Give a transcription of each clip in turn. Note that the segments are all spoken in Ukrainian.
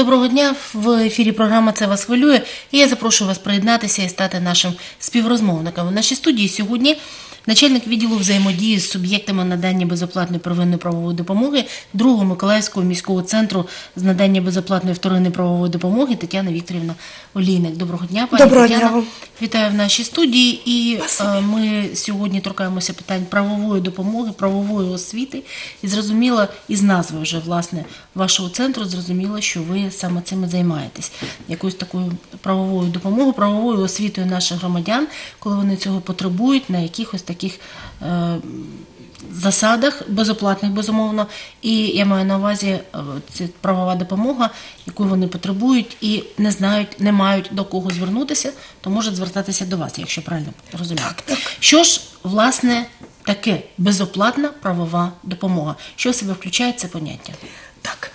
Доброго дня в ефірі. Програма це вас хвилює. І я запрошую вас приєднатися і стати нашим співрозмовником. В нашій студії сьогодні начальник відділу взаємодії з суб'єктами надання безоплатної первинної правової допомоги другого Миколаївського міського центру з надання безоплатної вторинної правової допомоги Тетяна Вікторівна Олійник. Доброго дня, пані Доброго Тетяна. дня. Вітаю в нашій студії. І Спасибі. е, ми сьогодні торкаємося питань правової допомоги, правової освіти. І зрозуміло, із назви вже власне вашого центру зрозуміло, що ви саме цим займаєтесь. Якоюсь такою правовою допомогою, правовою освітою наших громадян, коли вони цього потребують на якихось таких. Е, Засадах безоплатних, безумовно, і я маю на увазі це правова допомога, яку вони потребують і не знають, не мають до кого звернутися, то можуть звертатися до вас, якщо правильно розумію. Так, так. Що ж, власне, таке безоплатна правова допомога? Що в себе включає це поняття? Так,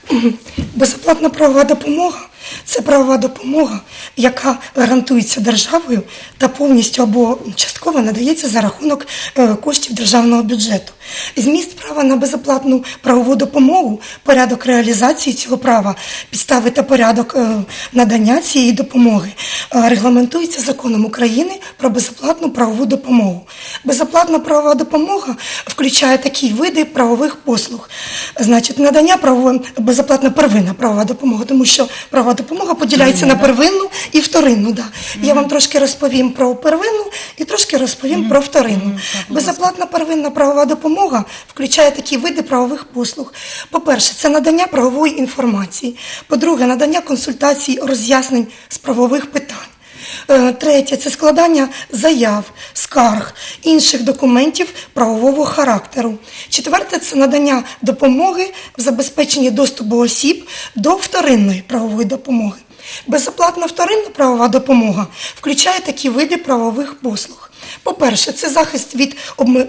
безоплатна правова допомога це правова допомога, яка гарантується державою та повністю або частково надається за рахунок е, коштів державного бюджету. Зміст права на безоплатну правову допомогу, порядок реалізації цього права, підстави та порядок е, надання цієї допомоги е, регламентується законом України про безоплатну правову допомогу. Безоплатна правова допомога включає такі види правових послуг. Значить, надання правової безоплатна первинна правова допомога, тому що правова допомога поділяється на первинну і вторинну. Да. Я вам трошки розповім про первинну і трошки розповім про вторинну. Безоплатна первинна правова допомога включає такі види правових послуг. По-перше, це надання правової інформації. По-друге, надання консультацій, роз'яснень з правових питань. Е, Третє це складання заяв, скарг, інших документів правового характеру. Четверте це надання допомоги в забезпеченні доступу осіб до вторинної правової допомоги. Безоплатна вторинна правова допомога включає такі види правових послуг. По-перше, це захист від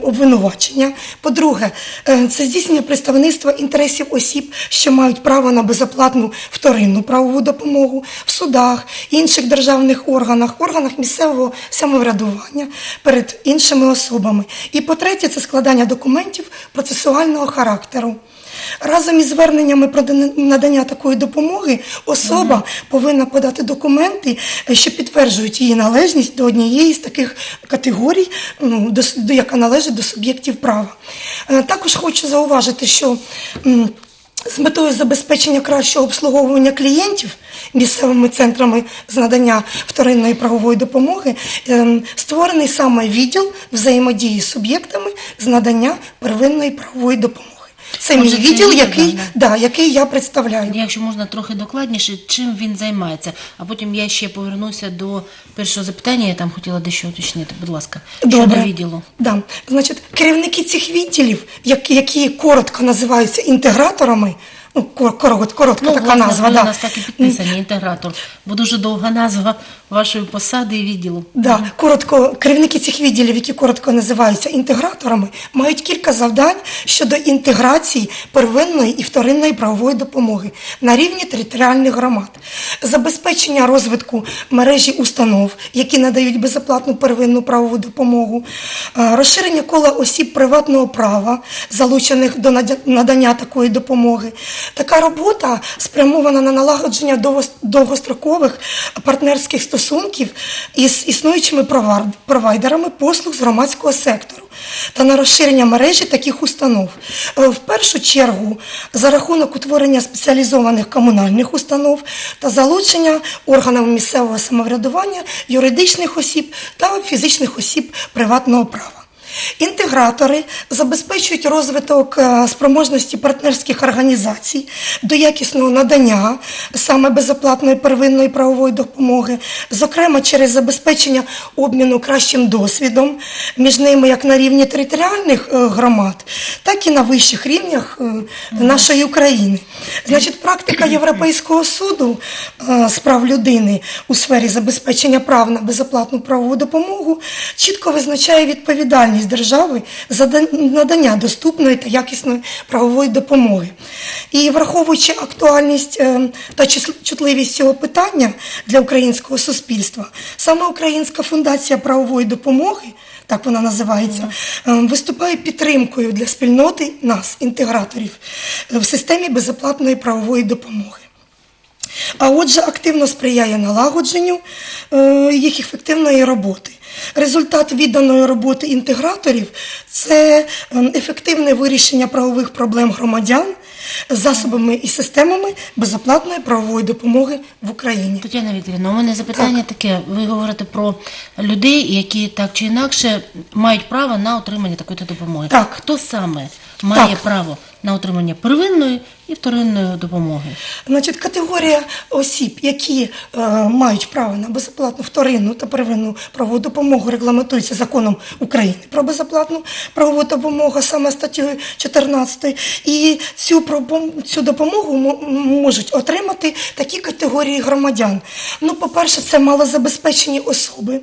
обвинувачення. По-друге, е, це здійснення представництва інтересів осіб, що мають право на безоплатну вторинну правову допомогу в судах, інших державних органах, органах місцевого самоврядування перед іншими особами. І по-третє, це складання документів процесуального характеру. Разом із зверненнями про надання такої допомоги особа повинна подати документи, е, що підтверджують її належність до однієї з таких категорій, ну, до, яка належить до суб'єктів права. Е, Також хочу зауважити, що з метою забезпечення кращого обслуговування клієнтів місцевими центрами з надання вторинної правової допомоги ем, створений саме відділ взаємодії з суб'єктами з надання первинної правової допомоги. Це мій відділ, який, да, який я представляю. Якщо можна трохи докладніше, чим він займається, а потім я ще повернуся до першого запитання. Я там хотіла дещо уточнити. Будь ласка, щодо відділу. Да. Значить, керівники цих відділів, які коротко називаються інтеграторами, ну, коротко, коротко Ну, така власне, назва. Да. у нас так і підписані, інтегратор, бо дуже довга назва вашої посади і відділу. Да, коротко, керівники цих відділів, які коротко називаються інтеграторами, мають кілька завдань щодо інтеграції первинної і вторинної правової допомоги на рівні територіальних громад, забезпечення розвитку мережі установ, які надають безоплатну первинну правову допомогу, е, розширення кола осіб приватного права, залучених до надання такої допомоги. Така робота спрямована на налагодження довгос- довгострокових партнерських стосунків із існуючими провайдерами послуг з громадського сектору та на розширення мережі таких установ. Е, В першу чергу за рахунок утворення спеціалізованих комунальних установ та залучення органів місцевого самоврядування, юридичних осіб та фізичних осіб приватного права. Інтегратори забезпечують розвиток е, спроможності партнерських організацій до якісного надання саме безоплатної первинної правової допомоги, зокрема через забезпечення обміну кращим досвідом між ними як на рівні територіальних е, громад, так і на вищих рівнях е, нашої України. Значить, практика Європейського суду з прав людини у сфері забезпечення прав на безоплатну правову допомогу чітко визначає відповідальність держави за надання доступної та якісної правової допомоги. І враховуючи актуальність е, та чутливість цього питання для українського суспільства, саме Українська фундація правової допомоги так вона називається, е, виступає підтримкою для спільноти нас, інтеграторів, е, в системі безоплатної правової допомоги. А отже, активно сприяє налагодженню е, їх ефективної роботи. Результат відданої роботи інтеграторів це ем, ефективне вирішення правових проблем громадян засобами і системами безоплатної правової допомоги в Україні. Тетяна Вікторівна, у мене запитання таке. Ви говорите про людей, які так чи інакше мають право на отримання такої допомоги. Так. Хто саме має Так. право на отримання первинної і вторинної допомоги? Значить, категорія осіб, які е, мають право на безоплатну вторинну та первинну правову допомогу, регламентується законом України про безоплатну правову допомогу, саме статтею 14. І цю, цю допомогу можуть отримати такі категорії громадян. Ну, по-перше, це малозабезпечені особи,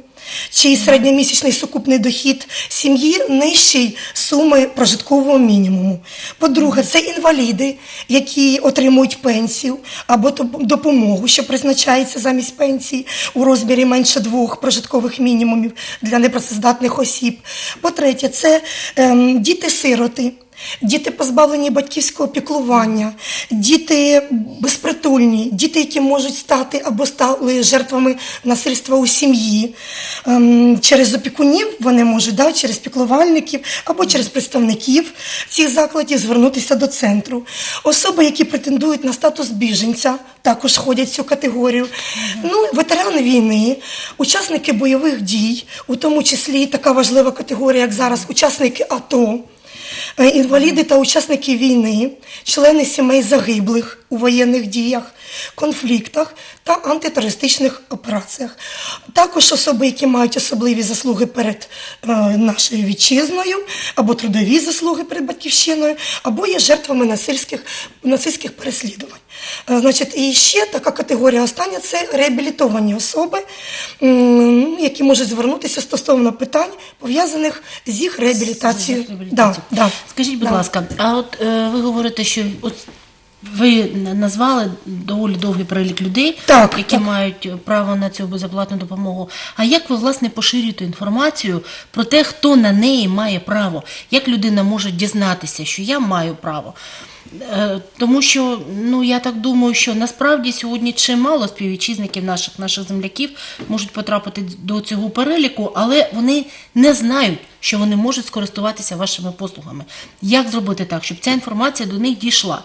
чий середньомісячний сукупний дохід сім'ї нижчий суми прожиткового мінімуму. По-друге, це інваліди, які отримують пенсію або допомогу, що призначається замість пенсії у розмірі менше двох прожиткових мінімумів для непрацездатних осіб. По-третє, це ем, діти-сироти. Діти позбавлені батьківського піклування, діти безпритульні, діти, які можуть стати або стали жертвами насильства у сім'ї. Ем, через опікунів вони можуть да, через піклувальників або через представників цих закладів звернутися до центру. Особи, які претендують на статус біженця, також входять в цю категорію. Ну, ветерани війни, учасники бойових дій, у тому числі така важлива категорія, як зараз учасники АТО. Е, Інваліди та учасники війни, члени сімей загиблих у воєнних діях, конфліктах та антитерористичних операціях. Також особи, які мають особливі заслуги перед е, нашою вітчизною, або трудові заслуги перед батьківщиною, або є жертвами насильських, нацистських переслідувань. Е, Значить, і ще така категорія остання це реабілітовані особи, які можуть звернутися стосовно питань, пов'язаних з їх реабілітацією. Да, да. Скажіть, будь Да. ласка, а от е, ви говорите, що от ви назвали доволі довгий перелік людей, Так, які так. мають право на цю безоплатну допомогу. А як ви власне поширюєте інформацію про те, хто на неї має право? Як людина може дізнатися, що я маю право? Е, Тому що ну я так думаю, що насправді сьогодні чимало співвітчизників наших наших земляків можуть потрапити до цього переліку, але вони не знають, що вони можуть скористуватися вашими послугами. Як зробити так, щоб ця інформація до них дійшла?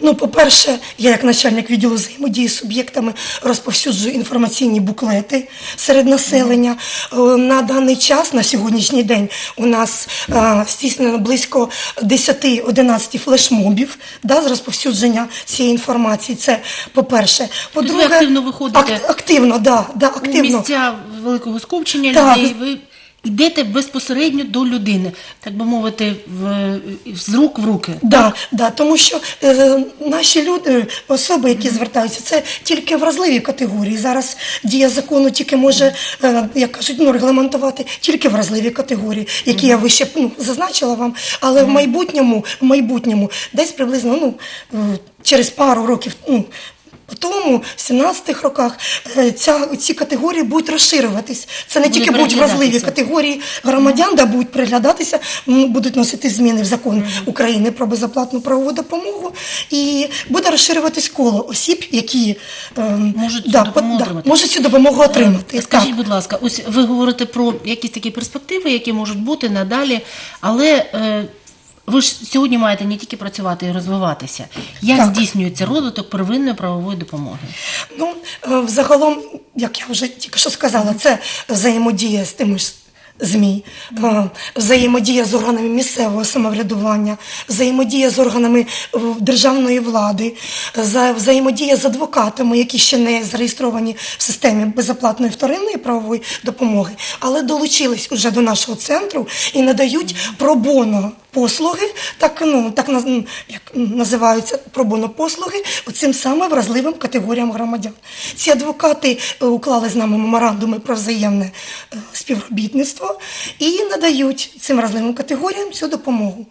Ну, по-перше, я як начальник відділу взаємодії з суб'єктами розповсюджую інформаційні буклети серед населення. Е, На даний час, на сьогоднішній день, у нас е, здійснено близько 10-11 флешмобів да, з розповсюдження цієї інформації. Це по-перше. По-друге, активно виходите ак- активно, да, да, У місця великого скупчення Так. людей ви йдете безпосередньо до людини, так би мовити, в, з рук в руки. Да, да, тому що е, наші люди, особи, які звертаються, це тільки вразливі категорії. Зараз дія закону тільки може, е, як кажуть, ну, регламентувати тільки вразливі категорії, які я вище ну, зазначила вам. Але в майбутньому, в майбутньому, десь приблизно ну, е, через пару років. Ну, по тому, в 17-х роках, е, ця, ці категорії будуть розширюватись. Це не Буде тільки будуть вразливі категорії громадян, да, будуть переглядатися, м, будуть носити зміни в закон України про безоплатну правову допомогу, і буде розширюватись коло осіб, які ем, Можуть цю да, допомогу да, отримати. можуть цю допомогу отримати. Е, Скажіть, Так. будь ласка, ось ви говорите про якісь такі перспективи, які можуть бути надалі, але е, ви ж сьогодні маєте не тільки працювати і розвиватися. Як Так. здійснюється розвиток первинної правової допомоги? Ну, е, взагалом, як я вже тільки що сказала, це взаємодія з тими ж. ЗМІ, е, взаємодія з органами місцевого самоврядування, взаємодія з органами е, державної влади, за- взаємодія з адвокатами, які ще не зареєстровані в системі безоплатної вторинної правової допомоги, але долучились уже до нашого центру і надають пробоно послуги, так ну так як називаються пробоно послуги оцим саме вразливим категоріям громадян. Ці адвокати е, уклали з нами меморандуми про взаємне е, співробітництво і надають цим вразливим категоріям цю допомогу.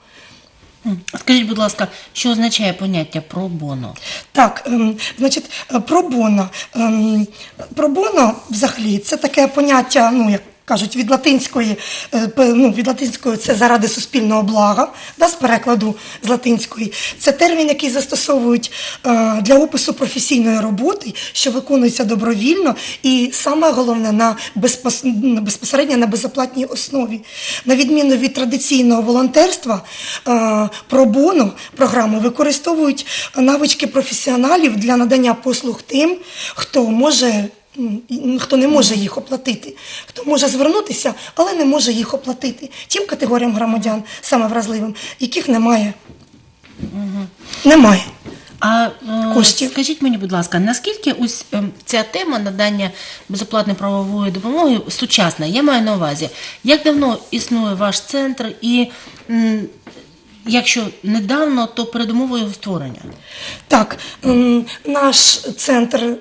Скажіть, будь ласка, що означає поняття пробоно? Так, ем, значить, е, пробоно. Ем, пробоно взагалі це таке поняття, ну як кажуть від латинської, е, ну, від латинської це заради суспільного блага, да, з перекладу з латинської. Це термін, який застосовують е, для опису професійної роботи, що виконується добровільно, і саме головне на безпос... безпосередньо на безоплатній основі. На відміну від традиційного волонтерства, е, пробоно програми використовують навички професіоналів для надання послуг тим, хто може. Хто не може їх оплатити, хто може звернутися, але не може їх оплатити. Тим категоріям громадян, саме вразливим, яких немає. Немає. А е, Коштів. скажіть мені, будь ласка, наскільки ось е, ця тема надання безоплатної правової допомоги сучасна? Я маю на увазі, як давно існує ваш центр, і якщо недавно, то передумови його створення? Так, м, наш центр,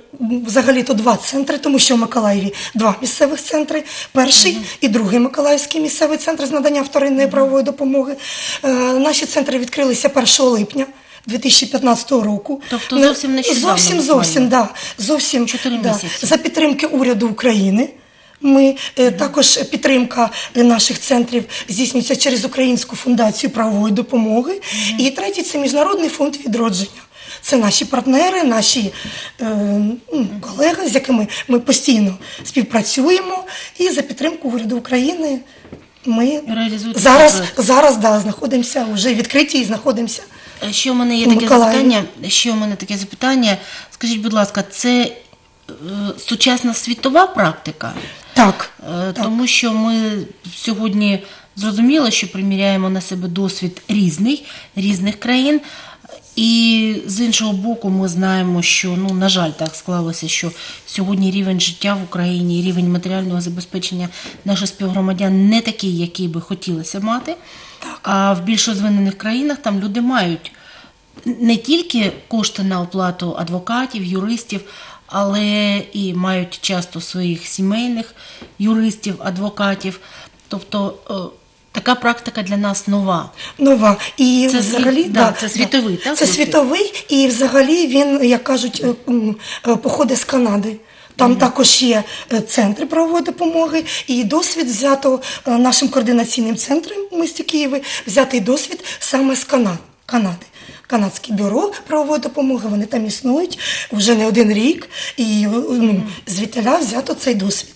взагалі-то два центри, тому що в Миколаєві два місцевих центри. Перший і другий Миколаївський місцевий центр з надання вторинної правової допомоги. Е, Наші центри відкрилися 1 липня. 2015 року. Тобто Не- зовсім нещодавно Зовсім, зовсім, да, зовсім Чотири да, місяці. за підтримки уряду України. Ми е, також підтримка е, наших центрів здійснюється через Українську фундацію правової допомоги. І третій це міжнародний фонд відродження. Це наші партнери, наші е, колеги, з якими ми постійно співпрацюємо. І за підтримку уряду України ми Реалізуєте зараз, проект. зараз да, знаходимося вже відкриті і знаходимося. Е, Ще у мене є таке Миколаєві. запитання. Ще у мене таке запитання. Скажіть, будь ласка, це е, сучасна світова практика? Так, Е, Тому що ми сьогодні зрозуміли, що приміряємо на себе досвід різний, різних країн. І з іншого боку, ми знаємо, що ну на жаль, так склалося, що сьогодні рівень життя в Україні, рівень матеріального забезпечення наших співгромадян не такий, який би хотілося мати. А в більш розвинених країнах там люди мають не тільки кошти на оплату адвокатів, юристів, але і мають часто своїх сімейних юристів, адвокатів. Тобто е, така практика для нас нова. Нова. І Це світ- взагалі да, це світовий, так, Це світовий, і взагалі він, як кажуть, е, е, походить з Канади. Там також є центри правової допомоги, і досвід взято нашим координаційним центром місті Києві, взятий досвід саме з Канади. Канадське бюро правової допомоги, вони там існують вже не один рік, і ну, звідтіля взято цей досвід.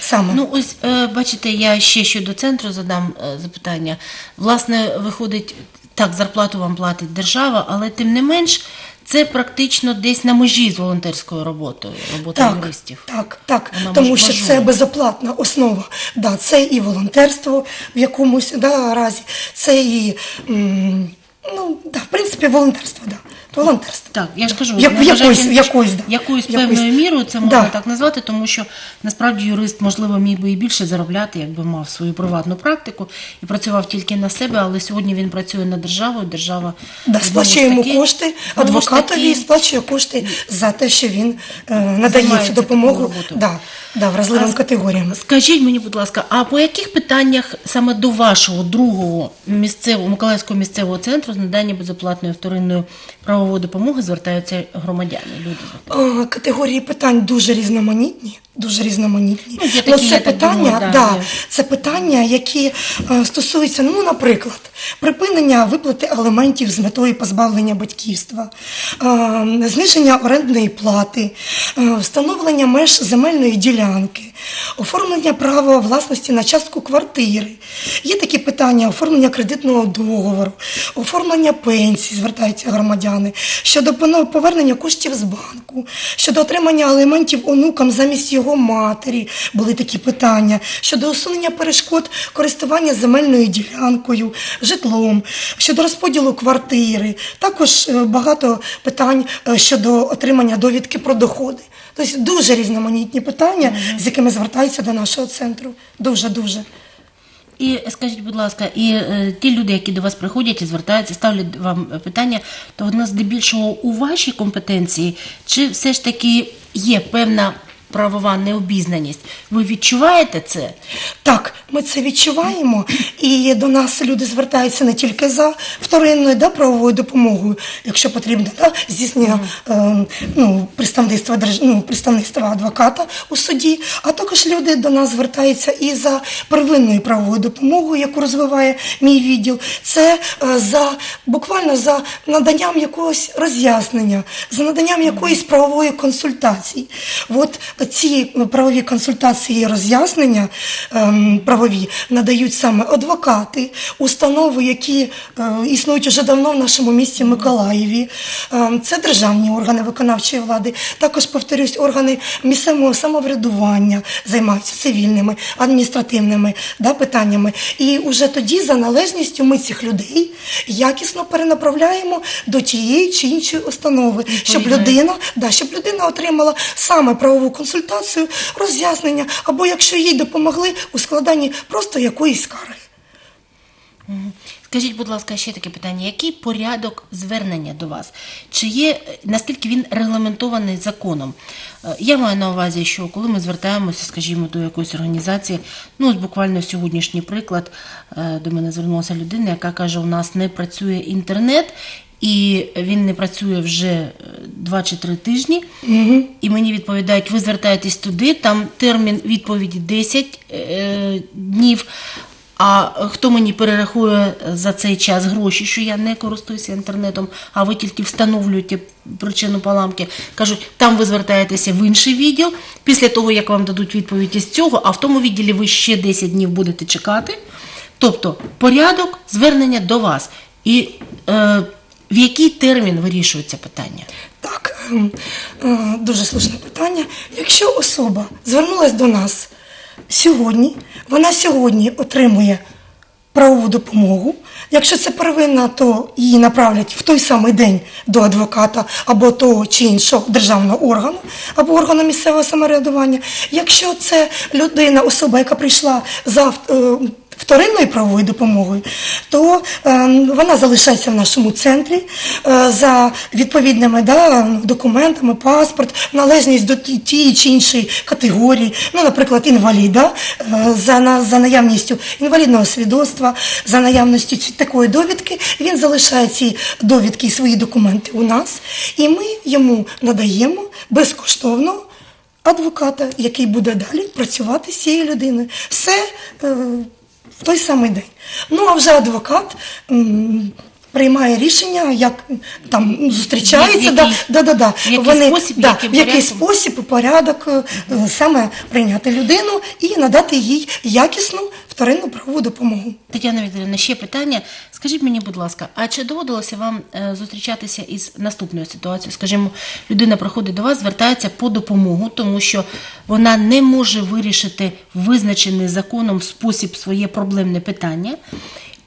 Саме. Ну, ось е, бачите, я ще щодо центру задам е, запитання. Власне, виходить, так, зарплату вам платить держава, але тим не менш, це практично десь на межі з волонтерською роботою, роботою Так, юристів. так, так. Вона Тому що важлива. це безоплатна основа. Да, це і волонтерство в якомусь да, разі, це і м, ну, да, в принципі, волонтерство, да. Волонтерство. Так, я ж кажу, Як- на жаль, якоюсь- якоюсь, да. якоюсь Якоюсь. певною мірою це можна Да. так назвати, тому що насправді юрист, можливо, міг би і більше заробляти, якби мав свою приватну практику і працював тільки на себе, але сьогодні він працює на державу, і держава Да, сплачує йому таки- кошти, адвокатові таки, сплачує кошти за те, що він е, надає цю допомогу да, да, вразливим А категоріям. Скажіть мені, будь ласка, а по яких питаннях саме до вашого другого місцевого Миколаївського місцевого центру з надання безоплатної вторинної правової допомоги звертаються громадяни? Люди Категорії питань дуже різноманітні. Дуже різноманітні. Ну, є такі, це питання, думаю, да, да, це питання, які е, стосуються, ну, наприклад, припинення виплати аліментів з метою позбавлення батьківства, е, зниження орендної плати, е, встановлення меж земельної ділянки, оформлення права власності на частку квартири. Є такі питання: оформлення кредитного договору, оформлення пенсій, звертаються громадяни, щодо повернення коштів з банку, щодо отримання аліментів онукам замість його матері. Були такі питання, щодо усунення перешкод користування земельною ділянкою, житлом, щодо розподілу квартири. Також е, багато питань е, щодо отримання довідки про доходи. Тобто дуже різноманітні питання, з якими звертаються до нашого центру. Дуже дуже. І скажіть, будь ласка, і е, ті люди, які до вас приходять і звертаються, ставлять вам питання, то воно здебільшого у вашій компетенції, чи все ж таки є певна правова необізнаність. Ви відчуваєте це? Так, ми це відчуваємо, і до нас люди звертаються не тільки за вторинною да, правовою допомогою, якщо потрібно, да, здійснення е, ну, представництва, ну, представництва адвоката у суді, а також люди до нас звертаються і за первинною правовою допомогою, яку розвиває мій відділ. Це е, за буквально за наданням якогось роз'яснення, за наданням якоїсь правової консультації. От ці правові консультації і роз'яснення ем, правові надають саме адвокати, установи, які е, існують уже давно в нашому місті Миколаєві. Ем, це державні органи виконавчої влади, також повторюсь, органи місцевого самоврядування займаються цивільними, адміністративними да, питаннями. І вже тоді, за належністю, ми цих людей якісно перенаправляємо до тієї чи іншої установи, щоб людина, да, щоб людина отримала саме правову консультацію, роз'яснення, або якщо їй допомогли у складанні просто якоїсь скарги. Скажіть, будь ласка, ще таке питання: який порядок звернення до вас? Чи є наскільки він регламентований законом? Е, Я маю на увазі, що коли ми звертаємося, скажімо, до якоїсь організації, ну ось буквально сьогоднішній приклад е, до мене звернулася людина, яка каже: у нас не працює інтернет. І він не працює вже е, два чи три тижні, і мені відповідають, ви звертаєтесь туди, там термін відповіді 10 е, днів. А хто мені перерахує за цей час гроші, що я не користуюся інтернетом, а ви тільки встановлюєте причину поламки? Кажуть, там ви звертаєтеся в інший відділ. Після того, як вам дадуть відповідь із цього, а в тому відділі ви ще 10 днів будете чекати. Тобто порядок звернення до вас. І е, в який термін вирішується питання? Так, ем, е, дуже слушне питання. Якщо особа звернулася до нас сьогодні, вона сьогодні отримує правову допомогу. Якщо це первинна, то її направлять в той самий день до адвоката або того чи іншого державного органу, або органу місцевого самоврядування. Якщо це людина, особа, яка прийшла за вторинною правовою допомогою, то е, вона залишається в нашому центрі е, за відповідними да, документами, паспорт, належність до тієї чи іншої категорії, ну, наприклад, інваліда, е, за, за наявністю інвалідного свідоцтва, за наявністю такої довідки, він залишає ці довідки і свої документи у нас, і ми йому надаємо безкоштовно адвоката, який буде далі працювати з цією людиною. Все е, в той самий день. Ну а вже адвокат. Приймає рішення, як там зустрічається, В який- да, да, да. в який Вони, спосіб, да, в який спосіб і порядок е, саме прийняти людину і надати їй якісну вторинну правову допомогу. Тетяна Вікторівна, ще питання. Скажіть мені, будь ласка, а чи доводилося вам е, зустрічатися із наступною ситуацією? Скажімо, людина приходить до вас, звертається по допомогу, тому що вона не може вирішити визначений законом спосіб своє проблемне питання.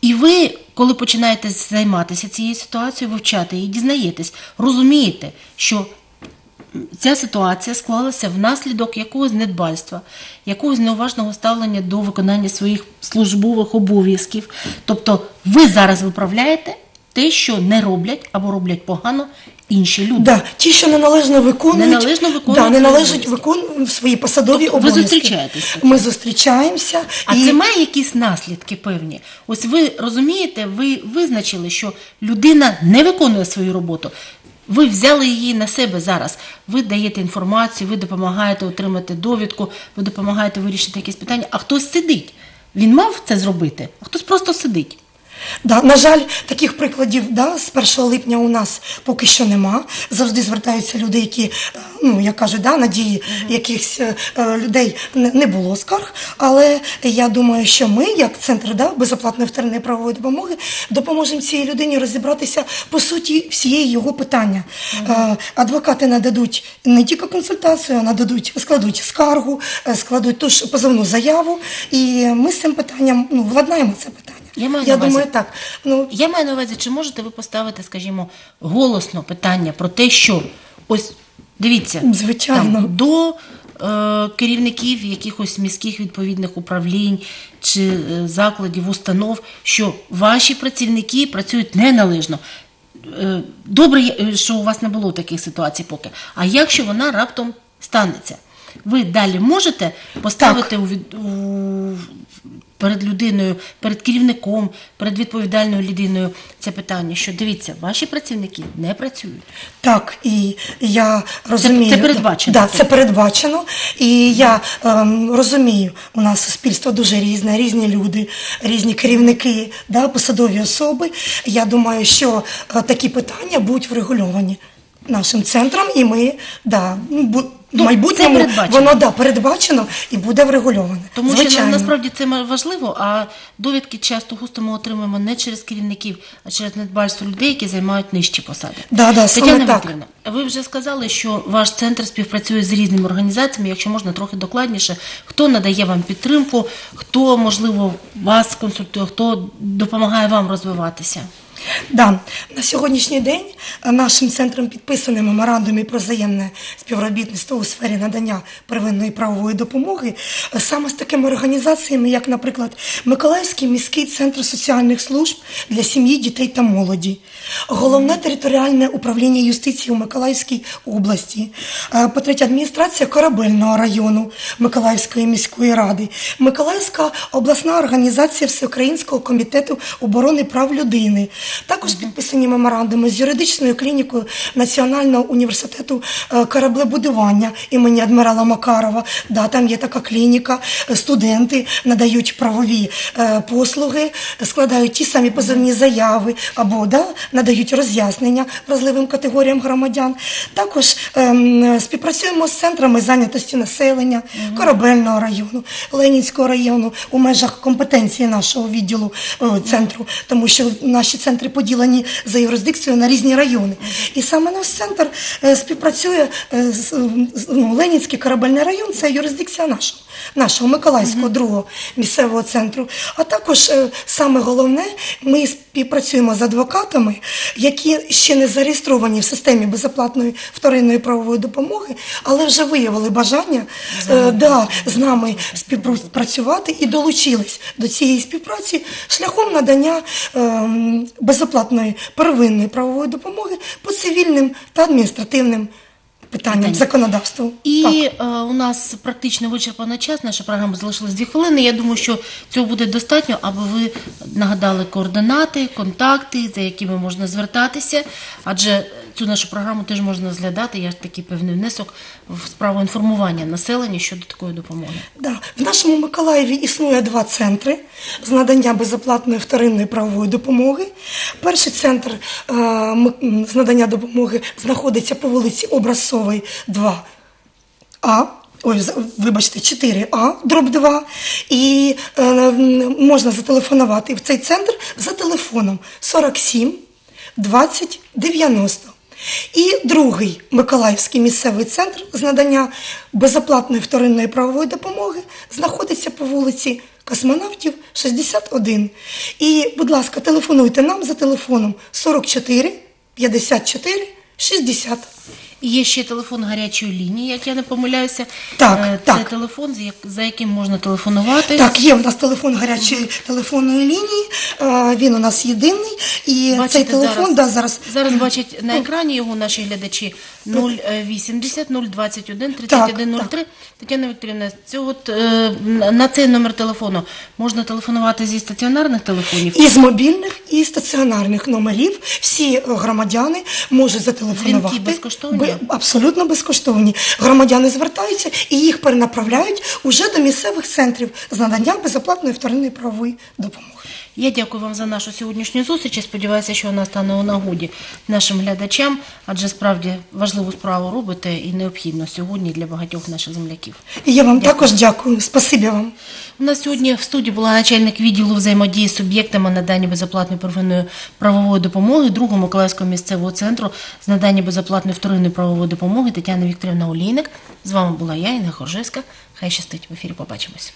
І ви, коли починаєте займатися цією ситуацією, вивчати її, дізнаєтесь, розумієте, що ця ситуація склалася внаслідок якогось недбальства, якогось неуважного ставлення до виконання своїх службових обов'язків. Тобто ви зараз виправляєте те, що не роблять або роблять погано інші люди. Да, ті, що неналежно виконують, Неналежно виконують да, не свої належать обов'язки. виконувати свої посадові Тобто ви обов'язки. зустрічаєтеся? Ми зустрічаємося. А і... це має якісь наслідки певні. Ось ви розумієте, ви визначили, що людина не виконує свою роботу. Ви взяли її на себе зараз. Ви даєте інформацію, ви допомагаєте отримати довідку, ви допомагаєте вирішити якісь питання, а хтось сидить. Він мав це зробити, а хтось просто сидить. Да, на жаль, таких прикладів да, з 1 липня у нас поки що нема. Завжди звертаються люди, які, е, ну я кажу, да, надії якихось е, людей не, було скарг. Але я думаю, що ми, як центр да, безоплатної вторинної правової допомоги, допоможемо цій людині розібратися по суті всієї його питання. Е, адвокати нададуть не тільки консультацію, а нададуть, складуть скаргу, е, складуть ту ж позовну заяву, і ми з цим питанням ну, владнаємо це питання. Я маю я на увазі- думаю, так. Ну, Я маю на увазі, чи можете ви поставити, скажімо, голосно питання про те, що ось дивіться, Звичайно. там, до е, керівників якихось міських відповідних управлінь чи е, закладів, установ, що ваші працівники працюють неналежно. Е, Добре, що у вас не було таких ситуацій поки. А якщо вона раптом станеться? ви далі можете поставити у, від- у, перед людиною, перед керівником, перед відповідальною людиною це питання, що дивіться, ваші працівники не працюють. Так, і я розумію. це передбачено. Да, це передбачено. І я ем, розумію, у нас суспільство дуже різне, різні люди, різні керівники, да, посадові особи. Я думаю, що е, такі питання будуть врегульовані нашим центром, і ми да, в Ну, майбутньому передбачено. воно да, передбачено і буде врегульоване. Тому що Звичайно. на- насправді це важливо, а довідки часто густо ми отримуємо не через керівників, а через недбальство людей, які займають нижчі посади. Да, да, Тетяна. Вікторівна, ви вже сказали, що ваш центр співпрацює з різними організаціями. Якщо можна трохи докладніше, хто надає вам підтримку, хто можливо вас консультує, хто допомагає вам розвиватися. Да, на сьогоднішній день е, нашим центром підписані меморандуми про взаємне співробітництво у сфері надання первинної правової допомоги. Е, саме з такими організаціями, як, наприклад, Миколаївський міський центр соціальних служб для сім'ї, дітей та молоді, головне територіальне управління юстиції у Миколаївській області, е, по-третє, адміністрація корабельного району Миколаївської міської ради, Миколаївська обласна організація Всеукраїнського комітету оборони прав людини. Також підписані меморандуми з юридичною клінікою Національного університету е, кораблебудування імені адмірала Макарова. Да, там є така клініка. Студенти надають правові е, послуги, складають ті самі позовні заяви або да, надають роз'яснення вразливим категоріям громадян. Також ем, співпрацюємо з центрами зайнятості населення, корабельного району, Ленінського району у межах компетенції нашого відділу е, центру, тому що наші центри поділені за юрисдикцією на різні райони. І саме наш центр е, співпрацює е, з ну, Ленінський корабельний район, це юрисдикція нашого, нашого Миколаївського другого місцевого центру. А також е, саме головне, ми співпрацюємо з адвокатами, які ще не зареєстровані в системі безоплатної вторинної правової допомоги, але вже виявили бажання е, да, з нами співпрацювати і долучились до цієї співпраці шляхом надання ем, безоплатної первинної правової допомоги по цивільним та адміністративним питанням Питання. законодавства. І е, у нас практично вичерпана час. Наша програма залишилась дві хвилини. Я думаю, що цього буде достатньо, аби ви нагадали координати, контакти, за якими можна звертатися. Адже цю нашу програму теж можна зглядати. Я такий певний внесок в справу інформування населення щодо такої допомоги. Да. В нашому Миколаєві існує два центри з надання безоплатної вторинної правової допомоги. Перший центр е, з надання допомоги знаходиться по вулиці Образцової, 2А. Ой, вибачте, 4А, дроб 2. І е, можна зателефонувати в цей центр за телефоном 47 20 90. І другий Миколаївський місцевий центр з надання безоплатної вторинної правової допомоги знаходиться по вулиці Космонавтів 61. І, будь ласка, телефонуйте нам за телефоном 44 54 60. Є ще телефон гарячої лінії, як я не помиляюся. Так, Е, Це так. телефон, за яким можна телефонувати. Так, є у нас телефон гарячої телефонної лінії. е, Він у нас єдиний. І цей телефон да, зараз зараз бачать на екрані його наші глядачі 080 021 3103. Тетяна Вікторівна, цього е, на цей номер телефону можна телефонувати зі стаціонарних телефонів. і з мобільних, і стаціонарних номерів всі громадяни можуть зателефонувати. Дзвінки безкоштовні? Абсолютно безкоштовні. Громадяни звертаються і їх перенаправляють уже до місцевих центрів з надання безоплатної вторинної правової допомоги. Я дякую вам за нашу сьогоднішню зустріч і сподіваюся, що вона стане у нагоді нашим глядачам, адже справді важливу справу робите і необхідно сьогодні для багатьох наших земляків. І я вам також дякую. Спасибі вам. У нас сьогодні в студії була начальник відділу взаємодії з суб'єктами надання безоплатної первинної правової допомоги другого Миколаївського місцевого центру з надання безоплатної вторинної правової допомоги Тетяна Вікторівна Олійник. З вами була я, Інна Хоржевська. Хай щастить в ефірі. Побачимось.